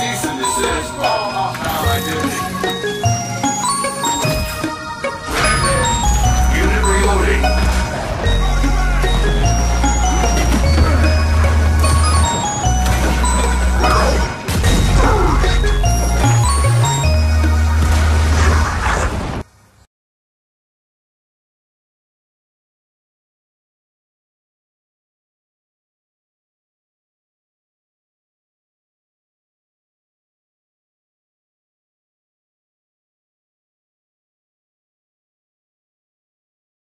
Season this is all about.